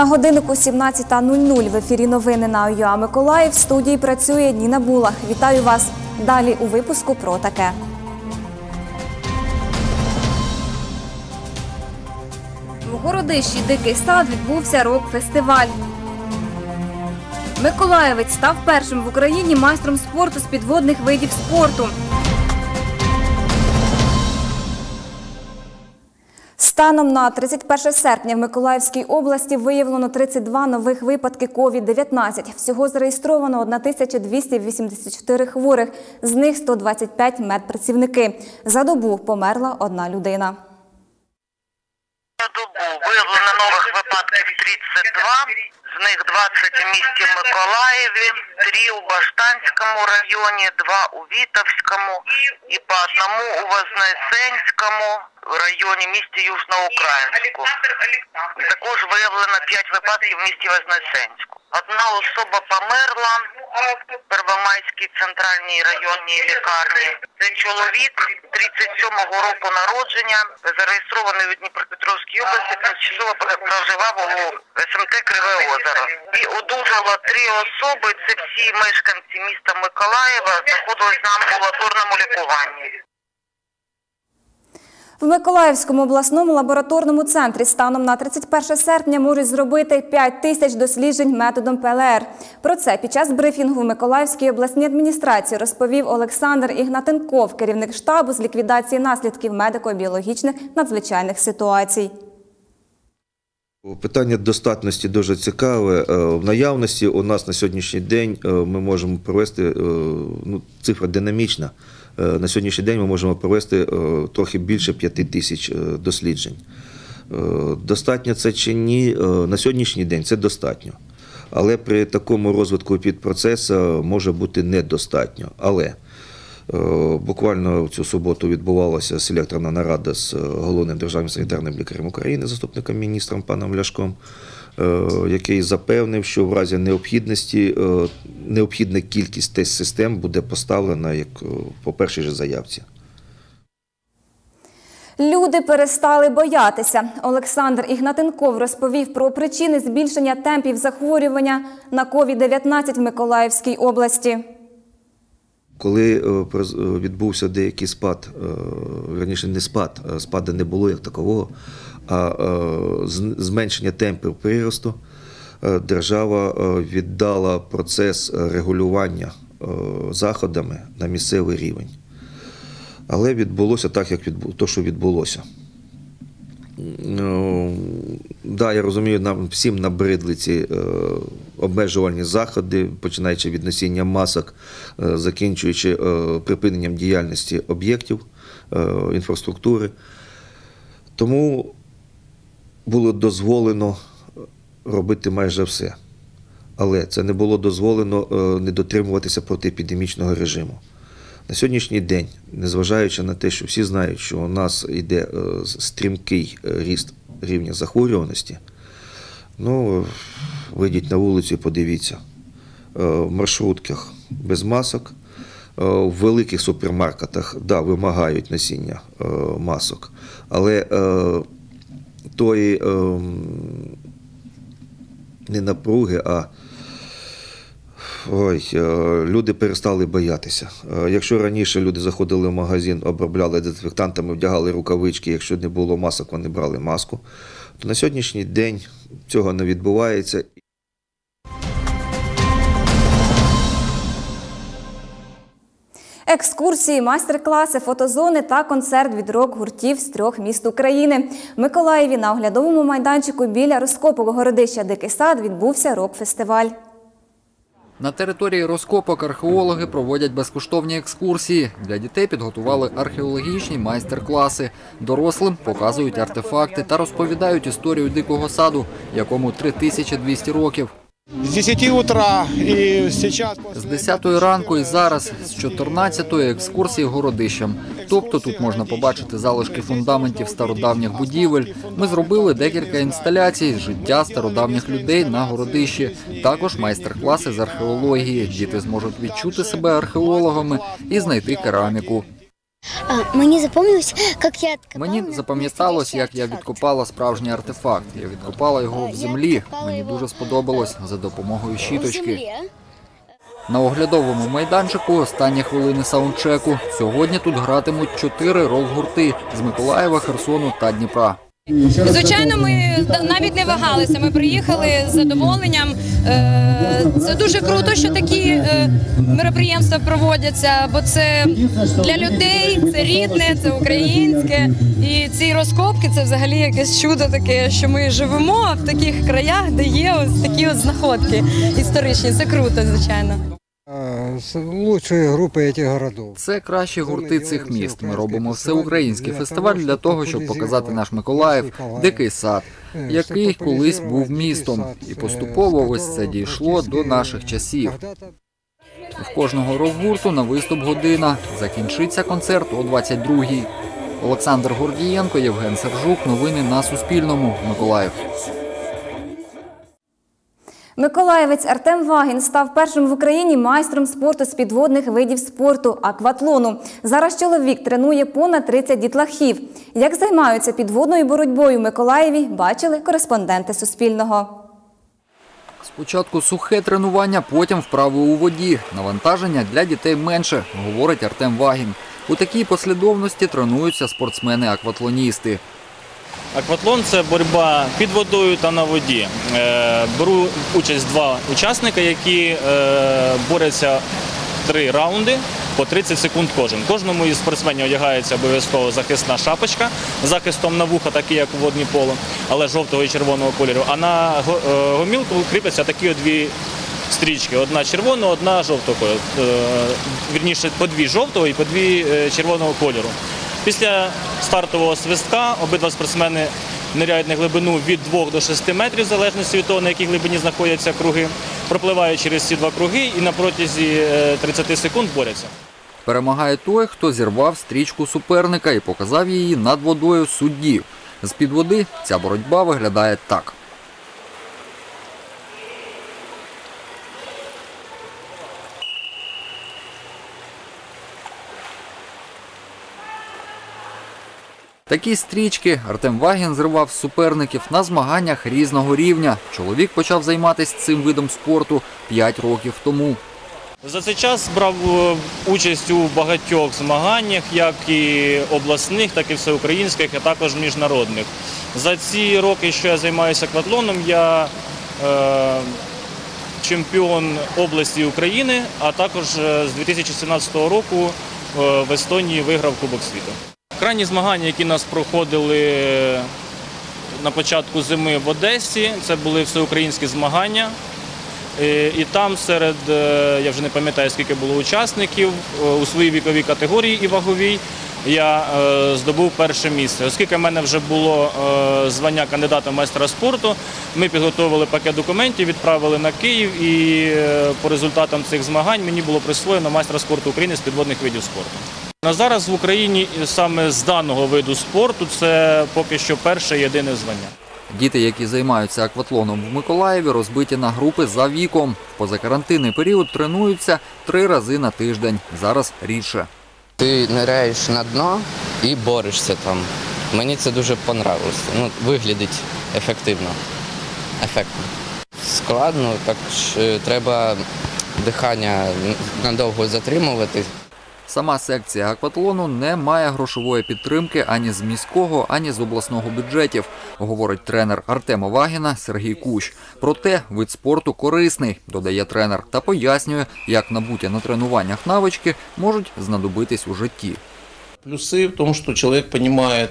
На годиннику 17.00 в ефірі новини на ОЮА Миколаїв в студії працює Ніна Була. Вітаю вас. Далі у випуску про таке. В Городищі Дикий сад відбувся рок-фестиваль. Миколаєвець став першим в Україні майстром спорту з підводних видів спорту. Станом на 31 серпня в Миколаївській області виявлено 32 нових випадки COVID-19. Всього зареєстровано 1284 хворих, з них 125 медпрацівники. За добу померла одна людина. За добу виявлено нових випадків 32, з них 20 у місті Миколаєві, 3 у Баштанському районі, 2 у Вітовському і по одному у Вознесенському районі місті Южноукраїнську. Також виявлено 5 випадків в місті Вознесенську. Одна особа померла в Первомайській центральній районній лікарні. Це чоловік 37-го року народження, зареєстрований у Дніпропетровській області, тимчасово проживав у СМТ Криве Озеро. І одужало три особи. Це всі мешканці міста Миколаєва знаходились на амбулаторному лікуванні. В Миколаївському обласному лабораторному центрі станом на 31 серпня можуть зробити 5 тисяч досліджень методом ПЛР. Про це під час брифінгу в Миколаївській обласній адміністрації розповів Олександр Ігнатенков, керівник штабу з ліквідації наслідків медико-біологічних надзвичайних ситуацій. Питання достатності дуже цікаве. Е, В наявності у нас на сьогоднішній день е, ми можемо провести е, ну, цифра динамічна. На сьогоднішній день ми можемо провести трохи більше п'яти тисяч досліджень. Достатньо це чи ні? На сьогоднішній день це достатньо. Але при такому розвитку підпроцесу може бути недостатньо. Але буквально в цю суботу відбувалася селекторна нарада з е, головним державним санітарним лікарем України, заступником міністром паном Ляшком, е, який запевнив, що в разі необхідності е, необхідна кількість тест-систем буде поставлена як е, по першій же заявці. Люди перестали боятися. Олександр Ігнатенков розповів про причини збільшення темпів захворювання на COVID-19 в Миколаївській області. Коли е, е, відбувся деякий спад, е, верніше не спад, спаду не було як такового, а зменшення темпів приросту, держава віддала процес регулювання заходами на місцевий рівень. Але відбулося так, як відбу... то, що відбулося. Да, я розумію, нам всім набридли ці е, обмежувальні заходи, починаючи від носіння масок, е, закінчуючи е, припиненням діяльності об'єктів е, інфраструктури. Тому було дозволено робити майже все. Але це не було дозволено е, не дотримуватися протиепідемічного режиму. На сьогоднішній день, незважаючи на те, що всі знають, що у нас йде е, стрімкий е, ріст рівня захворюваності, ну, вийдіть на вулицю і подивіться. Е, В маршрутках без масок, е, в великих супермаркетах да, вимагають носіння е, масок, але той тої е, не напруги, а Ой, е, люди перестали боятися. Е, Якщо раніше люди заходили в магазин, обробляли дезінфектантами, вдягали рукавички, якщо не було масок, вони брали маску, то на сьогоднішній день цього не відбувається. Екскурсії, майстер-класи, фотозони та концерт від рок-гуртів з трьох міст України. В Миколаєві на оглядовому майданчику біля розкопок городища Дикий сад відбувся рок-фестиваль. На території розкопок археологи проводять безкоштовні екскурсії. Для дітей підготували археологічні майстер-класи. Дорослим показують артефакти та розповідають історію дикого саду, якому 3200 років. С 10 утра и сейчас... З 10 ранку і зараз з 14 екскурсії городищем. Тобто тут можна побачити залишки фундаментів стародавніх будівель. Ми зробили декілька інсталяцій з життя стародавніх людей на городищі. Також майстер-класи з археології. Діти зможуть відчути себе археологами і знайти кераміку. А, мені запам'яталось, як я Мені запам'яталось, як я відкопала справжній артефакт. Я відкопала його в землі. Мені дуже сподобалось за допомогою щіточки. На оглядовому майданчику останні хвилини саундчеку. Сьогодні тут гратимуть чотири рок-гурти з Миколаєва, Херсону та Дніпра. Звичайно, ми навіть не вагалися. Ми приїхали з задоволенням. Е, Це дуже круто, що такі е, мероприємства проводяться, бо це для людей, це рідне, це українське. І ці розкопки це взагалі якесь чудо таке, що ми живемо в таких краях, де є ось такі от знаходки історичні. Це круто, звичайно. Лучшие группы этих городов. Це кращі гурти цих міст. Ми робимо всеукраїнський фестиваль для того, щоб показати наш Миколаїв, дикий сад, який колись був містом, і поступово ось це дійшло до наших часів. В кожного рок-гурту на виступ година. Закінчиться концерт о 22-й. Олександр Гордієнко, Євген Сержук. Новини на Суспільному. Миколаїв. Миколаєвець Артем Вагін став першим в Україні майстром спорту з підводних видів спорту акватлону. Зараз чоловік тренує понад 30 дітлахів. Як займаються підводною боротьбою в Миколаєві, бачили кореспонденти Суспільного. Спочатку сухе тренування, потім вправи у воді. Навантаження для дітей менше, говорить Артем Вагін. У такій послідовності тренуються спортсмени-акватлоністи. Акватлон це боротьба під водою та на воді. Е, Беру участь два учасника, які е, борються три раунди по 30 секунд кожен. Кожному із спортсменів одягається обов'язково захисна шапочка захистом на вуха, такий як у водні поло, але жовтого і червоного кольору. А на е, гомілку кріпляться такі дві стрічки: одна червона, одна жовтого кольору. Вірніше, по дві жовтого і по дві червоного кольору. Після стартового свистка обидва спортсмени ниряють на глибину від 2 до 6 метрів, в залежності від того, на якій глибині знаходяться круги, пропливають через ці два круги і на протязі е, 30 секунд борються. Перемагає той, хто зірвав стрічку суперника і показав її над водою судді. З-під води ця боротьба виглядає так. Такі стрічки Артем Вагін зривав суперників на змаганнях різного рівня. Чоловік почав займатися цим видом спорту 5 років тому. За цей час брав е, участь у багатьох змаганнях, як і обласних, так і всеукраїнських, а також міжнародних. За ці роки, що я займаюся акватлоном, я е, чемпіон області України, а також е, з 2017 року е, в Естонії виграв Кубок світу. Крайні змагання, які нас проходили на початку зими в Одесі, це були всеукраїнські змагання. Е, І там серед, е, я вже не пам'ятаю, скільки було учасників, е, у своїй віковій категорії і ваговій я здобув перше місце. Оскільки в мене вже було звання кандидата майстра спорту, ми підготовили пакет документів, відправили на Київ і по результатам цих змагань мені було присвоєно майстра спорту України з підводних видів спорту. На зараз в Україні саме з даного виду спорту це поки що перше єдине звання. Діти, які займаються акватлоном в Миколаєві, розбиті на групи за віком. Позакарантинний період тренуються три рази на тиждень. Зараз рідше. Ти ниряєш на дно і борешся там. Мені це дуже понравилось. Ну, виглядить ефективно. Ефектно. Складно, так треба дихання надовго затримувати. Сама секція акватлону не має грошової підтримки ані з міського, ані з обласного бюджетів, говорить тренер Артема Вагіна Сергій Кущ. Проте вид спорту корисний, додає тренер, та пояснює, як набуті на тренуваннях навички можуть знадобитись у житті. Плюси в тому, що чоловік э,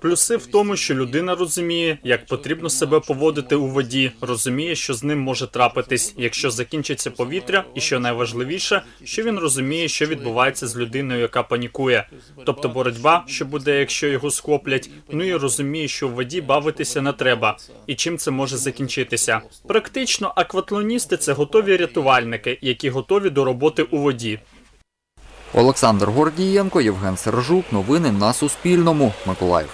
Плюси в тому, що людина розуміє, як потрібно себе поводити у воді, розуміє, що з ним може трапитись, якщо закінчиться повітря, і що найважливіше, що він розуміє, що відбувається з людиною, яка панікує. Тобто боротьба, що буде, якщо його схоплять. Ну і розуміє, що в воді бавитися не треба, і чим це може закінчитися. Практично акватлоністи це готові рятувальники, які готові до роботи у воді. Олександр Гордієнко, Євген Сержук. Новини на Суспільному. Миколаїв.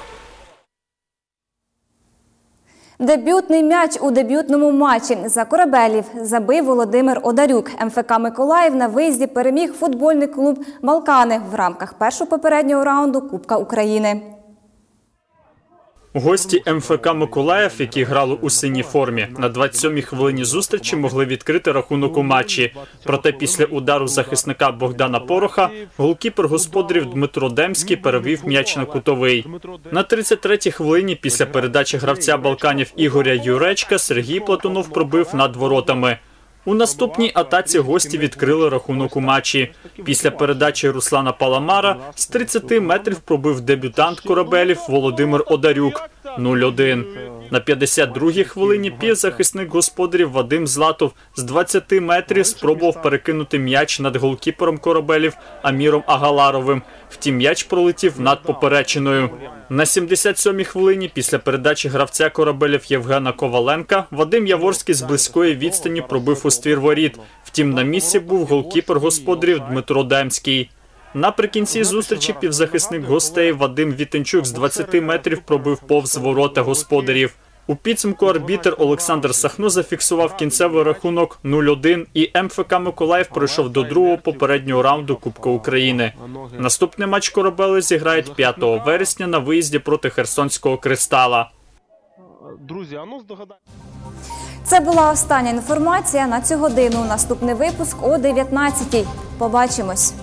Дебютний м'яч у дебютному матчі за корабелів забив Володимир Одарюк. МФК Миколаїв на виїзді переміг футбольний клуб Балкани в рамках першого попереднього раунду Кубка України. Гості МФК Миколаїв, які грали у синій формі, на 27-й хвилині зустрічі могли відкрити рахунок у матчі. Проте після удару захисника Богдана Пороха голкіпер господарів Дмитро Демський перевів м'яч на кутовий. На 33-й хвилині після передачі гравця Балканів Ігоря Юречка Сергій Платунов пробив над воротами. У наступній атаці гості відкрили рахунок у матчі. Після передачі Руслана Паламара з 30 метрів пробив дебютант корабелів Володимир Одарюк 0-1. На 52-й хвилині півзахисник господарів Вадим Златов з 20 метрів спробував перекинути м'яч над голкіпером корабелів Аміром Агаларовим. Втім, м'яч пролетів над поперечиною. На 77-й хвилині після передачі гравця корабелів Євгена Коваленка Вадим Яворський з близької відстані пробив у ствір воріт. Втім, на місці був голкіпер господарів Дмитро Демський. Наприкінці зустрічі півзахисник гостей Вадим Вітенчук з 20 метрів пробив повз ворота господарів. У підсумку арбітер Олександр Сахно зафіксував кінцевий рахунок 0-1 і МФК Миколаїв пройшов до другого попереднього раунду Кубка України. Наступний матч корабели зіграють 5 вересня на виїзді проти Херсонського кристала. Друзі, а ну. Це була остання інформація на цю годину. Наступний випуск о 19-й. Побачимось.